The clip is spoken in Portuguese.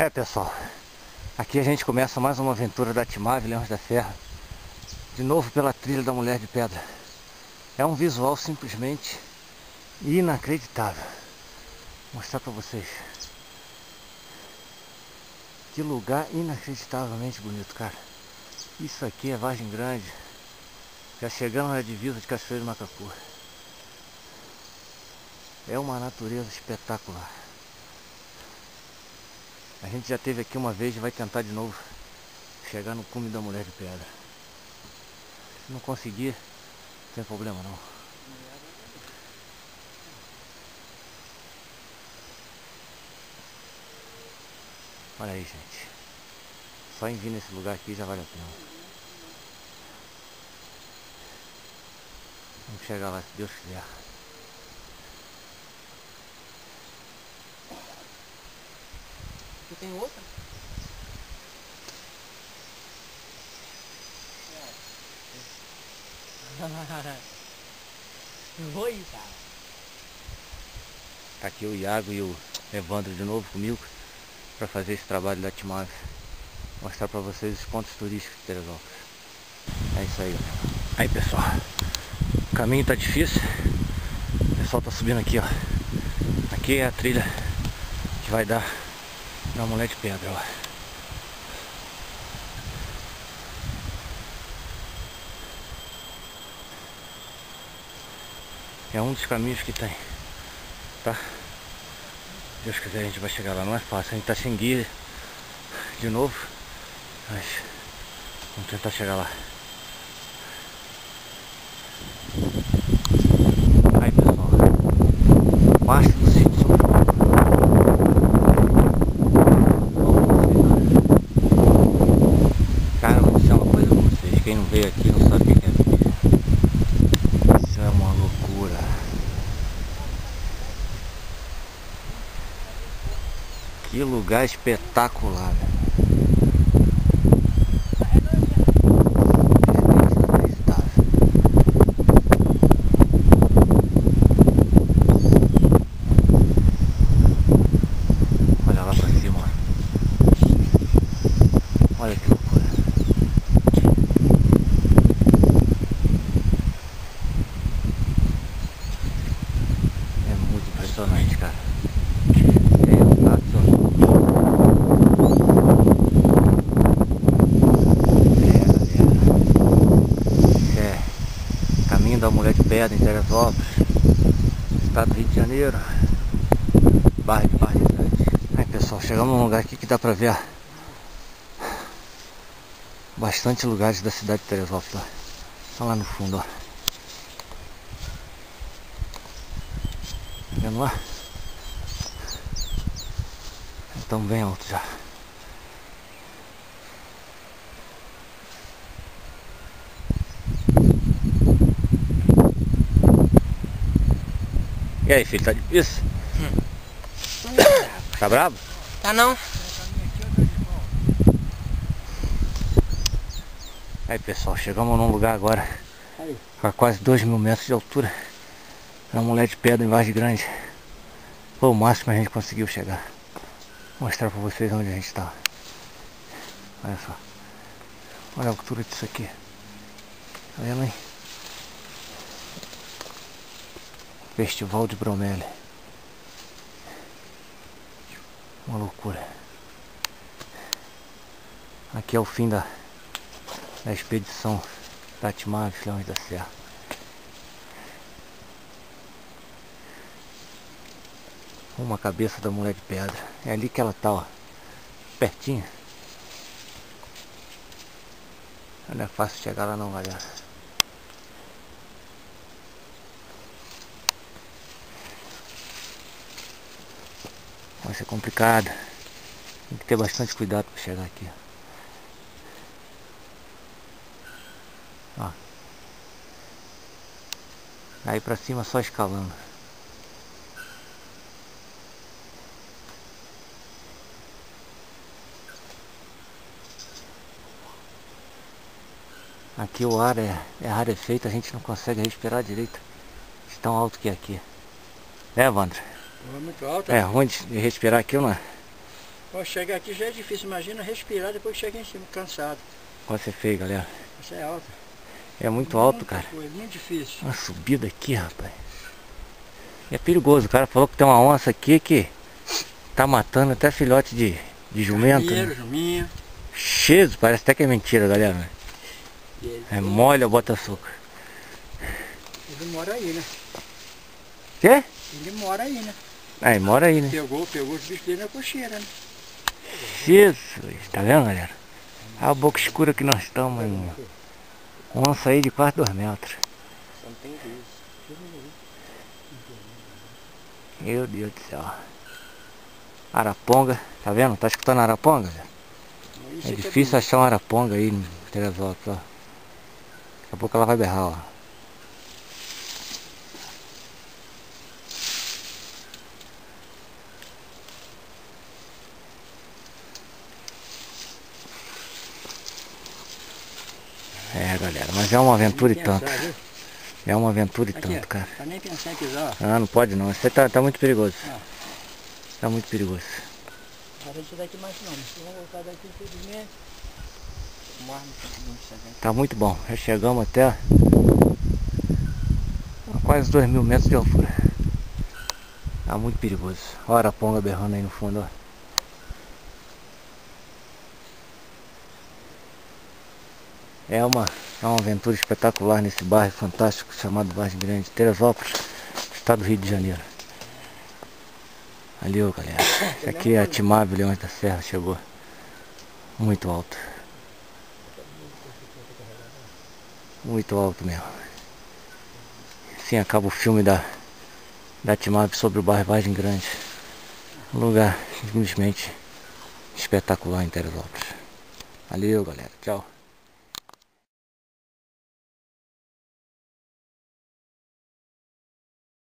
É pessoal, aqui a gente começa mais uma aventura da Timave Leões da Serra De novo pela trilha da Mulher de Pedra. É um visual simplesmente inacreditável. Vou mostrar pra vocês. Que lugar inacreditavelmente bonito, cara. Isso aqui é Vargem Grande. Já chegamos na divisa de Cachoeiro do Macacu. É uma natureza espetacular a gente já teve aqui uma vez e vai tentar de novo chegar no cume da mulher de pedra. Se não conseguir, não tem problema não. Olha aí gente. Só em vir nesse lugar aqui já vale a pena. Vamos chegar lá se Deus quiser. Aqui tem outra? Eu vou ir, cara. Tá aqui o Iago e o Evandro de novo comigo para fazer esse trabalho da Timave. Mostrar para vocês os pontos turísticos de Teresópolis. É isso aí. Aí pessoal, o caminho tá difícil. O pessoal tá subindo aqui, ó. Aqui é a trilha que vai dar na mulher de pedra, ó. É um dos caminhos que tem, tá? Deus quiser a gente vai chegar lá, não é fácil, a gente tá sem guia de novo, mas vamos tentar chegar lá. Aí pessoal, parte do sítio São João. Cara, vou dizer uma coisa pra vocês, quem não veio aqui não sabe o que é viver. Isso é uma loucura. Que lugar espetacular. Olha lá pra cima. Olha que loucura. É muito impressionante, cara. Sensacional. É, galera. Isso é caminho da mulher de pedra em Teresópolis, estado do Rio de Janeiro, bairro de Barra Grande. Aí pessoal, chegamos num lugar aqui que dá pra ver ó, bastante lugares da cidade de Teresópolis. Só lá no fundo, ó. Tá vendo lá? Estão bem alto já. E aí, filho, tá difícil? Tá bravo? Tá não? Aí pessoal, chegamos num lugar agora a quase 2 mil metros de altura. É uma mulher de pedra em Vargem Grande. Foi o máximo que a gente conseguiu chegar. Vou mostrar pra vocês onde a gente tá. Olha só. Olha a altura disso aqui. Tá vendo aí? Festival de Bromélia. Uma loucura. Aqui é o fim da, da expedição da Timave Leões da Serra. Uma cabeça da mulher de pedra. É ali que ela tá, ó. Pertinho. Não é fácil chegar lá não, galera. Vai ser complicado. Tem que ter bastante cuidado para chegar aqui. Ó. Aí pra cima só escalando. Aqui o ar é, é rarefeito, a gente não consegue respirar direito. De tão alto que é aqui. Né, Evandro? É muito alto. É ruim de respirar aqui, não é? Chegar aqui já é difícil, imagina respirar depois que chega em cima, cansado. Você fez, galera. Isso é alto. É muito alto, cara. Coisa, muito difícil. Uma subida aqui, rapaz. É perigoso. O cara falou que tem uma onça aqui que tá matando até filhote de, de jumento. Carneiro, Né? juminha. Cheio, parece até que é mentira, galera. É molha ou bota açúcar. Ele mora aí, né? Quê? Ele mora aí, né? Aí, mora aí, né? Pegou, pegou os bichos dele na cocheira, né? Jesus, tá vendo, galera? Olha a boca escura que nós estamos, irmão. Onça aí de quase dois metros. Só não tem vez. Meu Deus do céu. Araponga, tá vendo? Tá escutando araponga? É aqui difícil achar uma araponga aí em Teresópolis, ó. Daqui a pouco ela vai berrar, ó. É, galera, mas é uma aventura e tanto. viu? É uma aventura e Aqui, tanto, cara. pra nem pensar em pisar, ó. Ah, não pode não. Você tá, tá muito perigoso. Ah. Tá muito perigoso. Tá muito bom. Já chegamos até quase 2 mil metros de altura. Tá muito perigoso. Olha a araponga berrando aí no fundo, ó. É uma, é uma aventura espetacular nesse bairro fantástico chamado Vargem Grande, Teresópolis, estado do Rio de Janeiro. Ali, ó, galera. Aqui é a Timab Leões da Serra, chegou. Muito alto. Muito alto mesmo. Assim acaba o filme da, da Timab sobre o bairro Vargem Grande. Um lugar simplesmente espetacular em Teresópolis. Valeu, galera. Tchau.